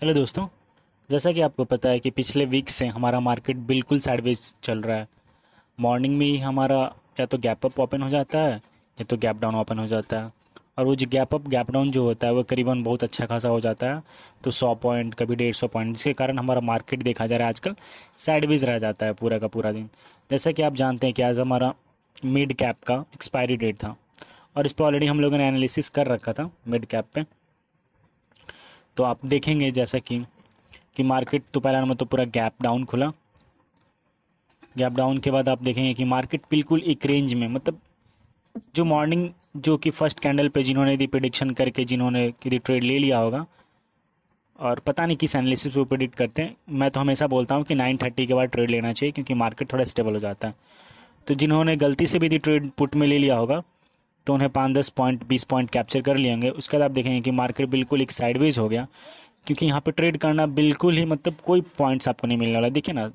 Hello दोस्तों, जैसा कि आपको पता है कि पिछले वीक से हमारा मार्केट बिल्कुल साइडवेज चल रहा है। मॉर्निंग में ही हमारा या तो गैप अप ओपन हो जाता है, या तो गैप डाउन ओपन हो जाता है। और वो जो गैप अप गैप डाउन जो होता है, वो करीबन बहुत अच्छा खासा हो जाता है। तो सौ पॉइंट कभी डेढ़ सौ पॉइंट जिसके कारण हमारा मार्केट देखा जा रहा है आजकल साइडवेज रह जाता है पूरा का पूरा दिन। जैसा कि आप जानते हैं कि आज हमारा मिड कैप का एक्सपायरी डेट था। और इस पर ऑलरेडी हम लोगों ने एनालिसिस कर रखा था मिड कैप पे। तो आप देखेंगे जैसा कि कि मार्केट तो पहला नंबर तो पूरा गैप डाउन खुला। गैप डाउन के बाद आप देखेंगे कि मार्केट बिल्कुल एक रेंज में मतलब जो मॉर्निंग जो कि फ़र्स्ट कैंडल पे जिन्होंने यदि प्रिडिक्शन करके जिन्होंने यदि ट्रेड ले लिया होगा, और पता नहीं किस एनालिसिस पे प्रिडिक्ट करते हैं, मैं तो हमेशा बोलता हूँ कि नाइन थर्टी के बाद ट्रेड लेना चाहिए, क्योंकि मार्केट थोड़ा स्टेबल हो जाता है। तो जिन्होंने गलती से भी यदि ट्रेड पुट में ले लिया होगा तो उन्हें पाँच दस पॉइंट बीस पॉइंट कैप्चर कर लेंगे उसके बाद आप देखेंगे कि मार्केट बिल्कुल एक साइडवेज हो गया, क्योंकि यहाँ पे ट्रेड करना बिल्कुल ही मतलब कोई पॉइंट्स आपको नहीं मिलने वाला। देखिए ना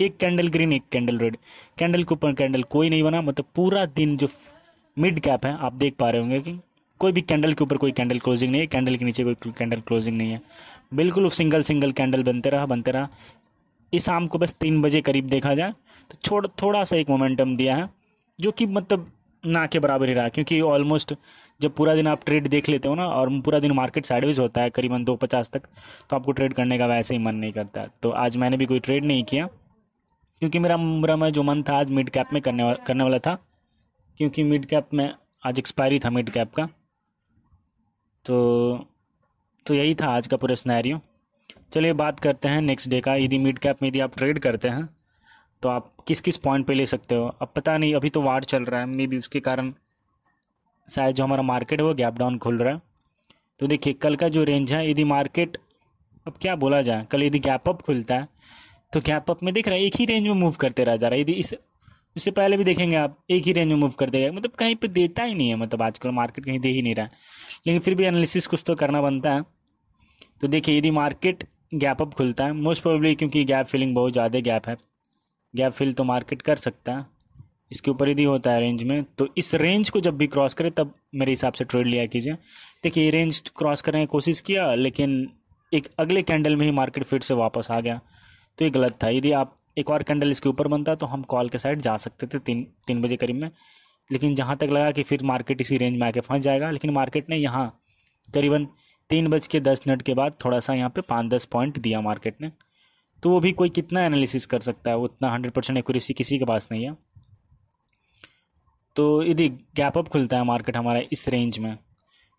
एक कैंडल ग्रीन एक कैंडल रेड कैंडल के ऊपर कैंडल कोई नहीं बना मतलब पूरा दिन जो मिड कैप है, आप देख पा रहे होंगे कि कोई भी कैंडल के ऊपर कोई कैंडल क्लोजिंग नहीं है कैंडल के नीचे कोई कैंडल क्लोजिंग नहीं है। बिल्कुल सिंगल सिंगल कैंडल बनते रहा बनते रहा। इस शाम को बस तीन बजे करीब देखा जाए तो छोड़ थोड़ा सा एक मोमेंटम दिया है, जो कि मतलब ना के बराबर ही रहा क्योंकि ऑलमोस्ट जब पूरा दिन आप ट्रेड देख लेते हो ना और पूरा दिन मार्केट साइडवेज होता है करीबन दो पचास तक तो आपको ट्रेड करने का वैसे ही मन नहीं करता। तो आज मैंने भी कोई ट्रेड नहीं किया क्योंकि मेरा मेरा मैं जो मन था आज मिड कैप में करने वा, करने वाला था क्योंकि मिड कैप में आज एक्सपायरी था मिड कैप का। तो तो यही था आज का पूरा स्नैरियो चलिए बात करते हैं नेक्स्ट डे का यदि मिड कैप में यदि आप ट्रेड करते हैं तो आप किस किस पॉइंट पे ले सकते हो? अब पता नहीं, अभी तो वार चल रहा है मे बी उसके कारण शायद जो हमारा मार्केट है वो गैप डाउन खुल रहा है। तो देखिए, कल का जो रेंज है, यदि मार्केट अब क्या बोला जाए, कल यदि गैप अप खुलता है तो गैप अप में देख रहा है, एक ही रेंज में मूव करते रह जा रहा है। यदि इस, इससे पहले भी देखेंगे आप, एक ही रेंज में मूव कर देगा मतलब कहीं पे देता ही नहीं है मतलब आजकल मार्केट कहीं दे ही नहीं रहा है। लेकिन फिर भी एनालिसिस कुछ तो करना बनता है। तो देखिए, यदि मार्केट गैप अप खुलता है मोस्ट प्रोबेबली क्योंकि गैप फिलिंग बहुत ज़्यादा गैप है। गैप फिल तो मार्केट कर सकता है। इसके ऊपर यदि होता है रेंज में तो इस रेंज को जब भी क्रॉस करे, तब मेरे हिसाब से ट्रेड लिया कीजिए। देखिए, ये रेंज क्रॉस करने की कोशिश किया, लेकिन एक अगले कैंडल में ही मार्केट फिर से वापस आ गया। तो ये गलत था। यदि आप एक और कैंडल इसके ऊपर बनता तो हम कॉल के साइड जा सकते थे तीन तीन बजे करीब में। लेकिन जहाँ तक लगा कि फिर मार्केट इसी रेंज में आके फंस जाएगा, लेकिन मार्केट ने यहाँ करीबन तीन बज के दस मिनट के बाद थोड़ा सा यहाँ पे पाँच, दस पॉइंट दिया मार्केट ने। तो वो भी कोई कितना एनालिसिस कर सकता है? उतना हंड्रेड परसेंट एक्यूरेसी किसी के पास नहीं है। तो यदि गैप अप खुलता है मार्केट हमारा इस रेंज में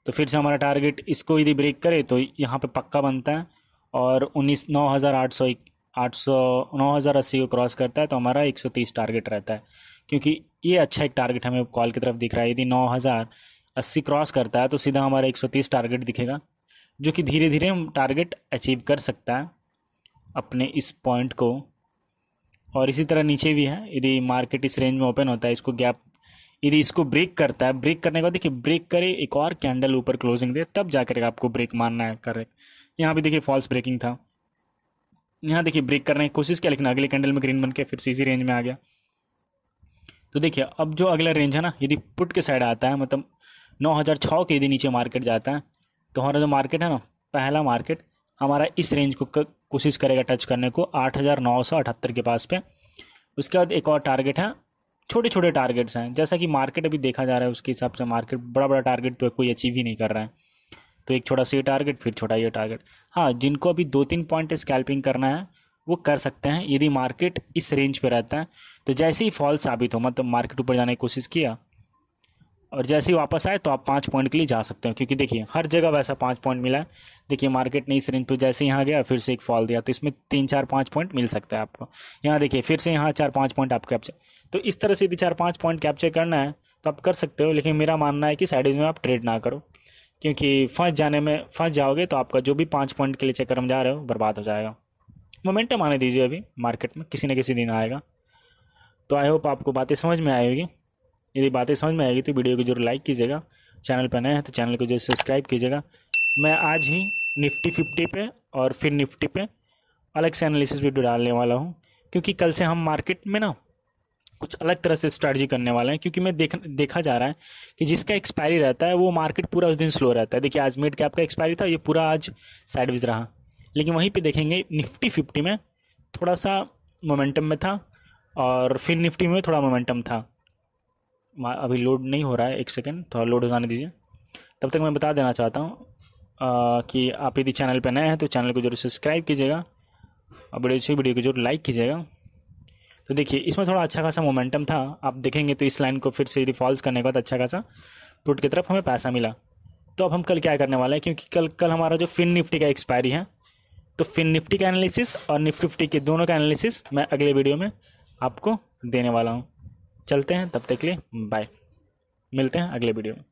तो फिर से हमारा टारगेट इसको यदि ब्रेक करे तो यहाँ पे पक्का बनता है और उन्नीस, नौ हज़ार आठ सौ आठ सौ, नौ हज़ार अस्सी को क्रॉस करता है तो हमारा एक सौ तीस टारगेट रहता है। क्योंकि ये अच्छा एक टारगेट हमें कॉल की तरफ़ दिख रहा है। यदि नौ हज़ार अस्सी क्रॉस करता है तो सीधा हमारा एक सौ तीस टारगेट दिखेगा, जो कि धीरे धीरे हम टारगेट अचीव कर सकता है। अपने इस पॉइंट को। और इसी तरह नीचे भी है, यदि मार्केट इस रेंज में ओपन होता है, इसको गैप यदि इसको ब्रेक करता है ब्रेक करने के बाद देखिए ब्रेक करे, एक और कैंडल ऊपर क्लोजिंग दे, तब जा जाकर आपको ब्रेक मारना है करेक्ट यहाँ भी देखिए फॉल्स ब्रेकिंग था। यहाँ देखिए ब्रेक करने की कोशिश किया, लेकिन अगले कैंडल में ग्रीन बन के फिर सीसी रेंज में आ गया। तो देखिए, अब जो अगला रेंज है ना, यदि पुट के साइड आता है मतलब नौ हज़ार छः के यदि नीचे मार्केट जाता है तो हमारा जो मार्केट है ना, पहला मार्केट हमारा इस रेंज को कोशिश करेगा टच करने को, आठ हज़ार नौ सौ अठहत्तर के पास पे। उसके बाद एक और टारगेट है छोटे छोटे टारगेट्स हैं। जैसा कि मार्केट अभी देखा जा रहा है, उसके हिसाब से मार्केट बड़ा बड़ा टारगेट तो कोई अचीव ही नहीं कर रहा है। तो एक छोटा सा ये टारगेट फिर छोटा ये टारगेट हाँ जिनको अभी दो तीन पॉइंट स्कैल्पिंग करना है, वो कर सकते हैं, यदि मार्केट इस रेंज पे रहता है। तो जैसे ही फॉल साबित हो मतलब मार्केट ऊपर जाने की कोशिश किया और जैसे ही वापस आए तो आप पाँच पॉइंट के लिए जा सकते हो, क्योंकि देखिए, हर जगह वैसा पाँच पॉइंट मिला है। देखिए मार्केट ने इस रेंज पे जैसे यहाँ गया, फिर से एक फॉल दिया तो इसमें तीन, चार, पाँच पॉइंट मिल सकता है आपको। यहाँ देखिए, फिर से यहाँ चार, पाँच पॉइंट आप कैप्चर तो इस तरह से यदि चार, पाँच पॉइंट कैप्चर करना है तो आप कर सकते हो, लेकिन मेरा मानना है कि साइड में आप ट्रेड ना करो, क्योंकि फंस जाने में, फंस जाओगे तो आपका जो भी पाँच पॉइंट के लिए चक्कर में जा रहे हो, बर्बाद हो जाएगा। मोमेंटम आने दीजिए अभी मार्केट में किसी न किसी दिन आएगा। तो आई होप आपको बातें समझ में आएगी यदि बातें समझ में आएगी तो वीडियो को ज़रूर लाइक कीजिएगा। चैनल पर नए हैं तो चैनल को ज़रूर सब्सक्राइब कीजिएगा। मैं आज ही निफ्टी फिफ्टी पे और फिर निफ्टी पे अलग से एनालिसिस वीडियो डालने वाला हूँ, क्योंकि कल से हम मार्केट में ना कुछ अलग तरह से स्ट्रैटी करने वाले हैं, क्योंकि मैं देख, देखा जा रहा है कि जिसका एक्सपायरी रहता है वो मार्केट पूरा उस दिन स्लो रहता है। देखिए, आज मिड कैप का एक्सपायरी था, ये पूरा आज साइडवेज रहा। लेकिन वहीं पे देखेंगे निफ्टी फिफ्टी में थोड़ा सा मोमेंटम में था और फिर निफ्टी में थोड़ा मोमेंटम था। अभी लोड नहीं हो रहा है, एक सेकेंड थोड़ा लोड हो जाने दीजिए। तब तक मैं बता देना चाहता हूँ कि आप यदि चैनल पर नए हैं तो चैनल को ज़रूर सब्सक्राइब कीजिएगा और बड़ी अच्छी वीडियो को ज़रूर लाइक कीजिएगा। तो देखिए, इसमें थोड़ा अच्छा खासा मोमेंटम था। आप देखेंगे तो इस लाइन को फिर से यदि फॉल्स करने के बाद अच्छा खासा पुट की तरफ़ हमें पैसा मिला। तो अब हम कल क्या करने वाले हैं, क्योंकि कल कल हमारा जो फिन निफ्टी का एक्सपायरी है तो फिन निफ्टी का एनालिसिस और निफ्टी निफ्टी के दोनों का एनालिसिस मैं अगले वीडियो में आपको देने वाला हूँ। चलते हैं तब तक के लिए बाय मिलते हैं अगले वीडियो में।